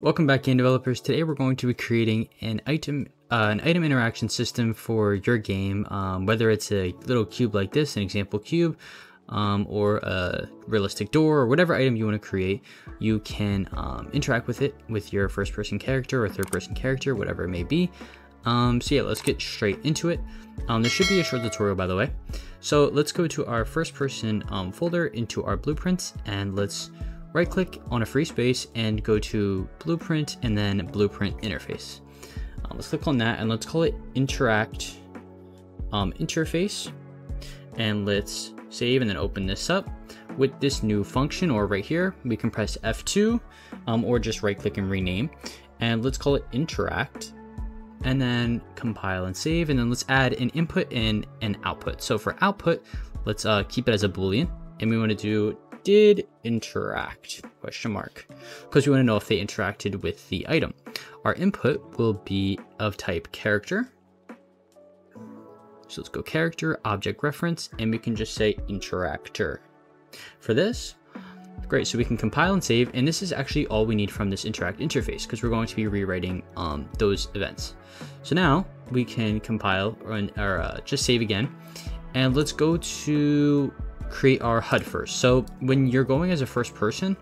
Welcome back game developers. Today we're going to be creating an item uh, an item interaction system for your game, um, whether it's a little cube like this, an example cube, um, or a realistic door, or whatever item you want to create, you can um, interact with it with your first person character or third person character, whatever it may be. Um, so yeah, let's get straight into it. Um, there should be a short tutorial by the way. So let's go to our first person um, folder into our blueprints and let's right click on a free space and go to blueprint and then blueprint interface. Uh, let's click on that and let's call it interact um, interface. And let's save and then open this up. With this new function or right here we can press F2 um, or just right click and rename. And let's call it interact. And then compile and save. And then let's add an input and an output. So for output let's uh, keep it as a boolean. And we want to do did interact question mark because we want to know if they interacted with the item. Our input will be of type character. So let's go character object reference and we can just say interactor. For this great so we can compile and save and this is actually all we need from this interact interface because we're going to be rewriting um, those events. So now we can compile or, or uh, just save again. And let's go to create our HUD first. So when you're going as a first person,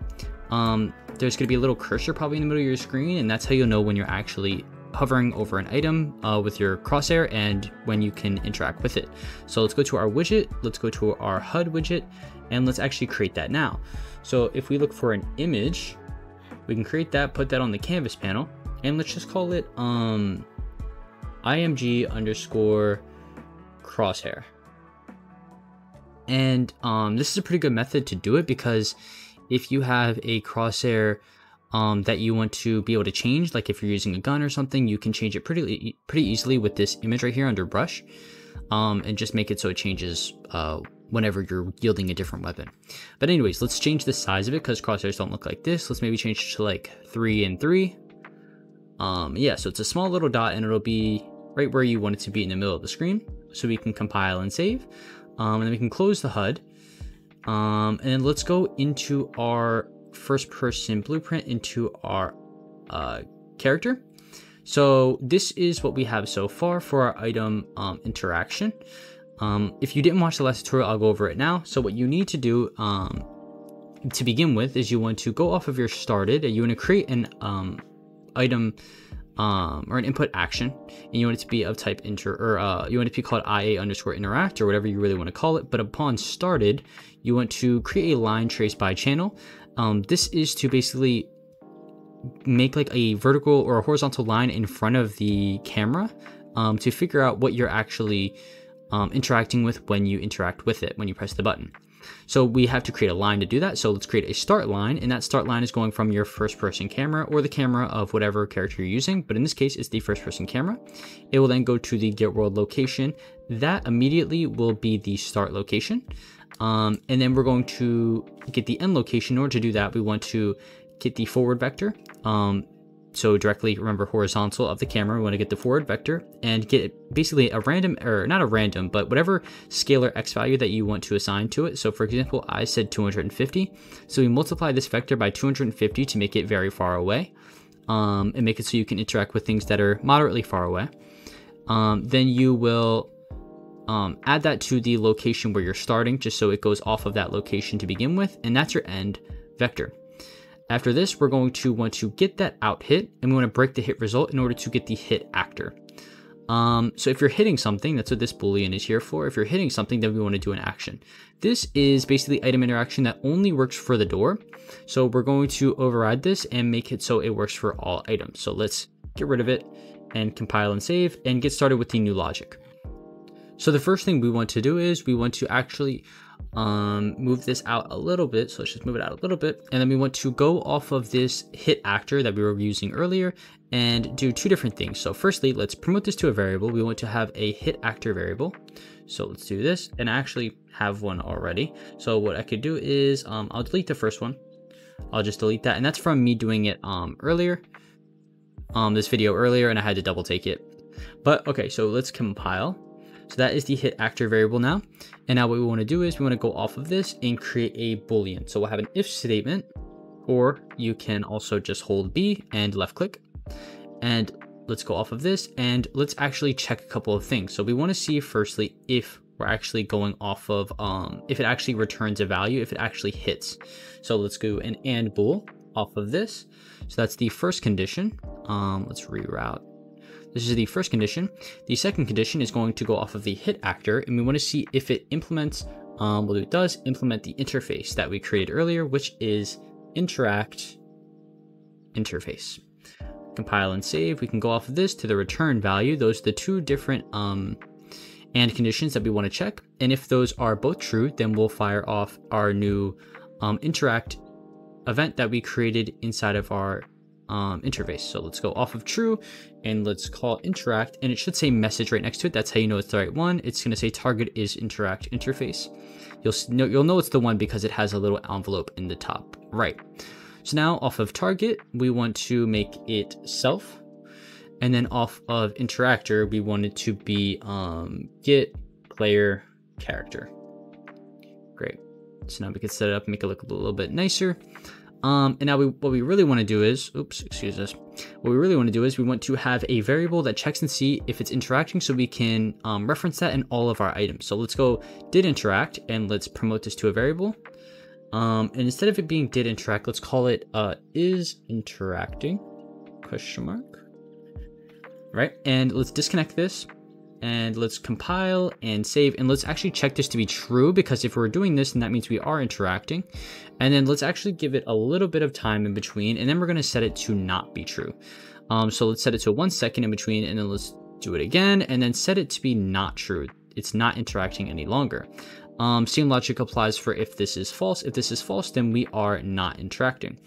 um, there's going to be a little cursor probably in the middle of your screen, and that's how you'll know when you're actually hovering over an item uh, with your crosshair and when you can interact with it. So let's go to our widget, let's go to our HUD widget, and let's actually create that now. So if we look for an image, we can create that, put that on the canvas panel, and let's just call it um, img underscore crosshair. And um, this is a pretty good method to do it because if you have a crosshair um, that you want to be able to change, like if you're using a gun or something, you can change it pretty pretty easily with this image right here under brush, um, and just make it so it changes uh, whenever you're yielding a different weapon. But anyways, let's change the size of it because crosshairs don't look like this. Let's maybe change it to like three and three. Um, yeah, so it's a small little dot and it'll be right where you want it to be in the middle of the screen. So we can compile and save. Um, and then we can close the HUD. Um, and let's go into our first person blueprint into our uh, character. So this is what we have so far for our item um, interaction. Um, if you didn't watch the last tutorial, I'll go over it now. So what you need to do um, to begin with is you want to go off of your started and you want to create an um, item um, or an input action, and you want it to be of type inter, or uh, you want it to be called IA underscore interact, or whatever you really want to call it. But upon started, you want to create a line trace by channel. Um, this is to basically make like a vertical or a horizontal line in front of the camera um, to figure out what you're actually um, interacting with when you interact with it when you press the button. So we have to create a line to do that. So let's create a start line, and that start line is going from your first person camera or the camera of whatever character you're using. But in this case, it's the first person camera. It will then go to the get world location. That immediately will be the start location. Um, and then we're going to get the end location. In order to do that, we want to get the forward vector. Um, so directly, remember, horizontal of the camera, we want to get the forward vector and get basically a random, or not a random, but whatever scalar x value that you want to assign to it. So for example, I said 250. So we multiply this vector by 250 to make it very far away um, and make it so you can interact with things that are moderately far away. Um, then you will um, add that to the location where you're starting, just so it goes off of that location to begin with, and that's your end vector. After this, we're going to want to get that out hit, and we want to break the hit result in order to get the hit actor. Um, so if you're hitting something, that's what this boolean is here for. If you're hitting something, then we want to do an action. This is basically item interaction that only works for the door. So we're going to override this and make it so it works for all items. So let's get rid of it and compile and save and get started with the new logic. So the first thing we want to do is we want to actually um, move this out a little bit. So let's just move it out a little bit. And then we want to go off of this hit actor that we were using earlier and do two different things. So firstly, let's promote this to a variable. We want to have a hit actor variable. So let's do this and I actually have one already. So what I could do is um, I'll delete the first one. I'll just delete that. And that's from me doing it um, earlier, um, this video earlier, and I had to double take it. But okay, so let's compile. So that is the hit actor variable now. And now what we want to do is we want to go off of this and create a boolean. So we'll have an if statement or you can also just hold B and left click. And let's go off of this and let's actually check a couple of things. So we want to see firstly if we're actually going off of um, if it actually returns a value, if it actually hits. So let's go an and bool off of this. So that's the first condition. Um, let's reroute. This is the first condition. The second condition is going to go off of the hit actor, and we want to see if it implements, um, well, it does implement the interface that we created earlier, which is interact interface. Compile and save. We can go off of this to the return value. Those are the two different um, and conditions that we want to check. And if those are both true, then we'll fire off our new um, interact event that we created inside of our um, interface. So let's go off of true and let's call interact and it should say message right next to it. That's how you know it's the right one. It's going to say target is interact interface. You'll know, you'll know it's the one because it has a little envelope in the top right. So now off of target, we want to make it self. And then off of interactor, we want it to be um, get player character. Great. So now we can set it up and make it look a little bit nicer. Um, and now we, what we really want to do is, oops, excuse us. What we really want to do is we want to have a variable that checks and see if it's interacting so we can um, reference that in all of our items. So let's go did interact and let's promote this to a variable. Um, and instead of it being did interact, let's call it uh, is interacting question mark. Right. And let's disconnect this and let's compile and save and let's actually check this to be true because if we're doing this then that means we are interacting and then let's actually give it a little bit of time in between and then we're going to set it to not be true um, so let's set it to one second in between and then let's do it again and then set it to be not true it's not interacting any longer um, same logic applies for if this is false. If this is false, then we are not interacting.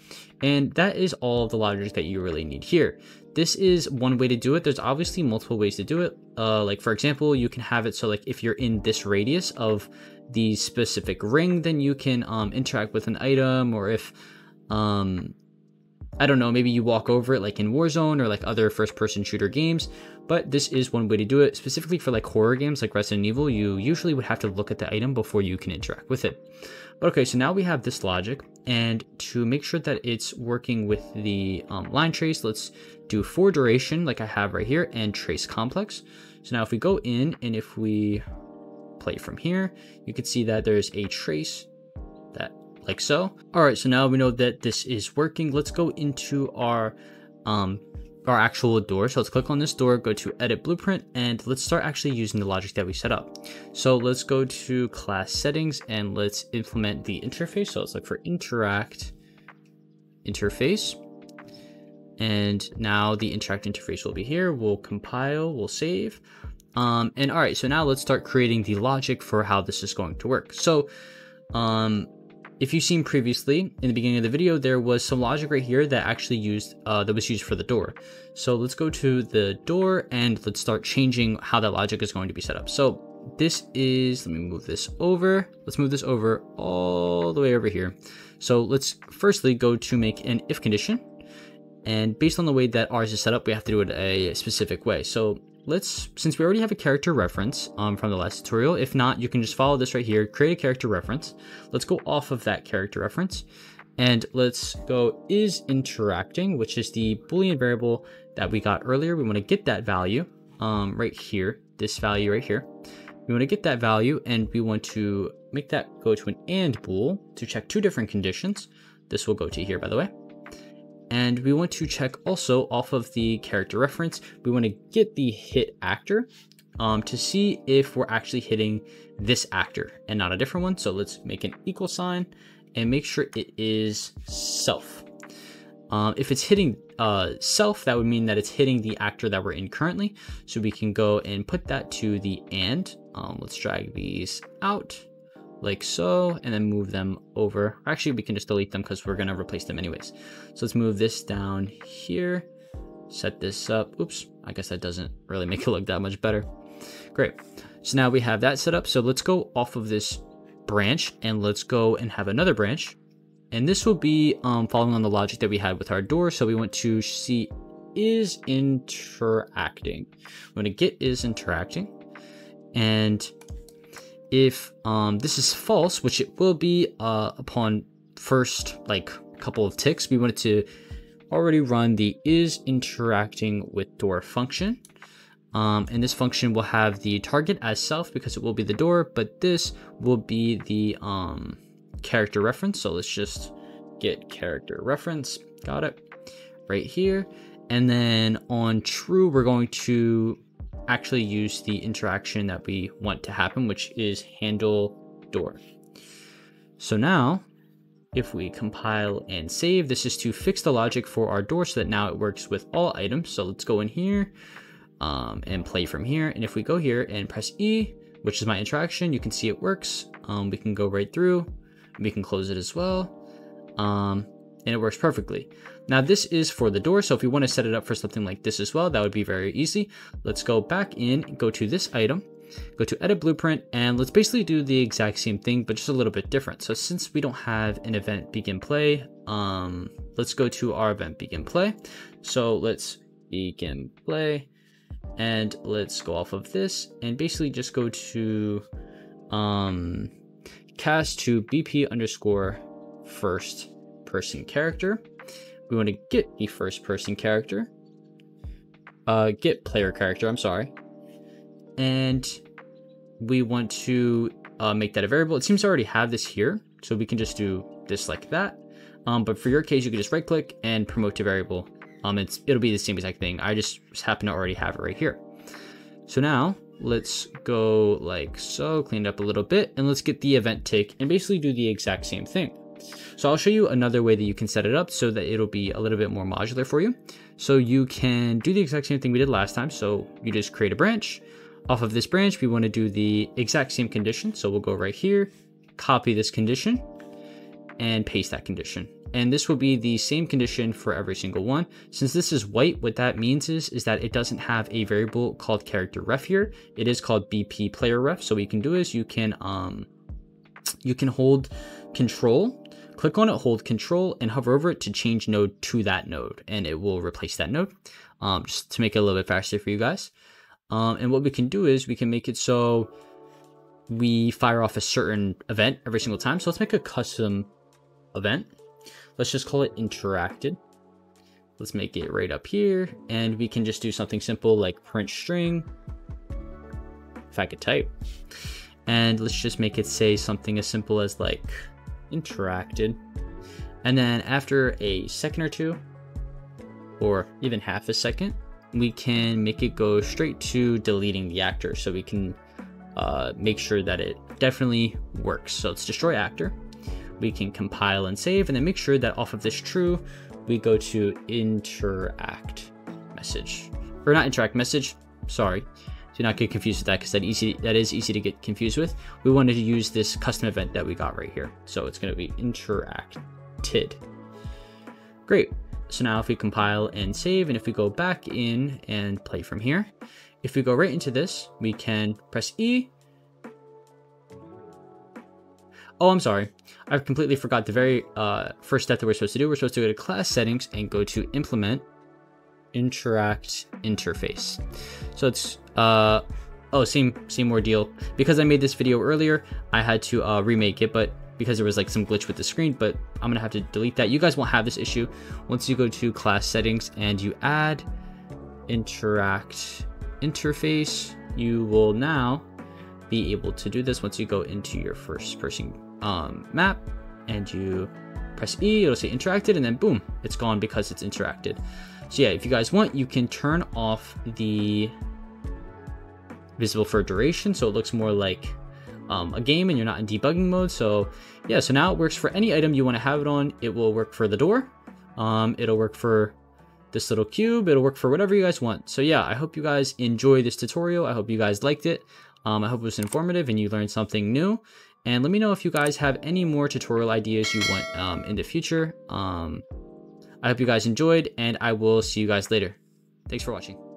And that is all the logic that you really need here. This is one way to do it. There's obviously multiple ways to do it. Uh, like for example, you can have it so like if you're in this radius of the specific ring, then you can um, interact with an item or if um, I don't know, maybe you walk over it like in Warzone or like other first person shooter games, but this is one way to do it. Specifically for like horror games like Resident Evil, you usually would have to look at the item before you can interact with it. But okay, so now we have this logic, and to make sure that it's working with the um, line trace, let's do for duration like I have right here and trace complex. So now if we go in and if we play from here, you can see that there's a trace that like so. All right, so now we know that this is working. Let's go into our um, our actual door. So let's click on this door, go to edit blueprint, and let's start actually using the logic that we set up. So let's go to class settings and let's implement the interface. So let's look for interact interface. And now the interact interface will be here. We'll compile, we'll save. Um, and all right, so now let's start creating the logic for how this is going to work. So um, if you've seen previously in the beginning of the video, there was some logic right here that actually used uh, that was used for the door. So let's go to the door and let's start changing how that logic is going to be set up. So this is, let me move this over. Let's move this over all the way over here. So let's firstly go to make an if condition. And based on the way that ours is set up, we have to do it a specific way. So let's, since we already have a character reference um, from the last tutorial, if not, you can just follow this right here, create a character reference. Let's go off of that character reference and let's go is interacting, which is the Boolean variable that we got earlier. We want to get that value um, right here, this value right here. We want to get that value and we want to make that go to an and bool to check two different conditions. This will go to here, by the way. And we want to check also off of the character reference, we want to get the hit actor um, to see if we're actually hitting this actor and not a different one. So let's make an equal sign and make sure it is self. Um, if it's hitting uh, self, that would mean that it's hitting the actor that we're in currently. So we can go and put that to the and. Um, let's drag these out like so, and then move them over. Actually, we can just delete them because we're gonna replace them anyways. So let's move this down here, set this up. Oops, I guess that doesn't really make it look that much better. Great, so now we have that set up. So let's go off of this branch and let's go and have another branch. And this will be um, following on the logic that we had with our door. So we want to see is interacting. Want to get is interacting. And if um, this is false, which it will be uh, upon first like couple of ticks, we wanted to already run the is interacting with door function. Um, and this function will have the target as self because it will be the door, but this will be the um, character reference. So let's just get character reference. Got it right here. And then on true, we're going to actually use the interaction that we want to happen, which is handle door. So now if we compile and save, this is to fix the logic for our door so that now it works with all items. So let's go in here um, and play from here. And if we go here and press E, which is my interaction, you can see it works. Um, we can go right through, we can close it as well. Um, and it works perfectly. Now this is for the door, so if you want to set it up for something like this as well, that would be very easy. Let's go back in, go to this item, go to edit blueprint, and let's basically do the exact same thing, but just a little bit different. So since we don't have an event begin play, um, let's go to our event begin play. So let's begin play, and let's go off of this, and basically just go to um, cast to BP underscore first person character. We want to get the first person character. Uh, get player character, I'm sorry and we want to uh, make that a variable. It seems to already have this here, so we can just do this like that. Um, but for your case, you can just right click and promote to variable. Um, it's it'll be the same exact thing. I just happen to already have it right here. So now let's go like so, clean it up a little bit, and let's get the event tick and basically do the exact same thing. So I'll show you another way that you can set it up so that it'll be a little bit more modular for you. So you can do the exact same thing we did last time. So you just create a branch, off of this branch, we want to do the exact same condition. So we'll go right here, copy this condition, and paste that condition. And this will be the same condition for every single one. Since this is white, what that means is, is that it doesn't have a variable called character ref here. It is called BP player ref. So what you can do is you can um you can hold control, click on it, hold control, and hover over it to change node to that node, and it will replace that node. Um, just to make it a little bit faster for you guys. Um, and what we can do is we can make it so we fire off a certain event every single time. So let's make a custom event. Let's just call it interacted. Let's make it right up here. And we can just do something simple like print string. If I could type. And let's just make it say something as simple as like interacted. And then after a second or two, or even half a second, we can make it go straight to deleting the actor so we can uh, make sure that it definitely works. So let's destroy actor. We can compile and save and then make sure that off of this true, we go to interact message or not interact message. Sorry. Do not get confused with that because that easy that is easy to get confused with. We wanted to use this custom event that we got right here. So it's going to be interacted. Great. So now if we compile and save, and if we go back in and play from here, if we go right into this, we can press E. Oh, I'm sorry. I've completely forgot the very uh, first step that we're supposed to do. We're supposed to go to class settings and go to implement interact interface. So it's, uh, oh, same, same ordeal. Because I made this video earlier, I had to uh, remake it, but because there was like some glitch with the screen, but I'm gonna have to delete that. You guys won't have this issue once you go to class settings and you add interact interface. You will now be able to do this once you go into your first person um, map and you press E, it'll say interacted, and then boom, it's gone because it's interacted. So yeah, if you guys want, you can turn off the visible for duration so it looks more like um, a game and you're not in debugging mode. So yeah, so now it works for any item you want to have it on. It will work for the door. Um, it'll work for this little cube. It'll work for whatever you guys want. So yeah, I hope you guys enjoy this tutorial. I hope you guys liked it. Um, I hope it was informative and you learned something new. And let me know if you guys have any more tutorial ideas you want um, in the future. Um, I hope you guys enjoyed and I will see you guys later. Thanks for watching.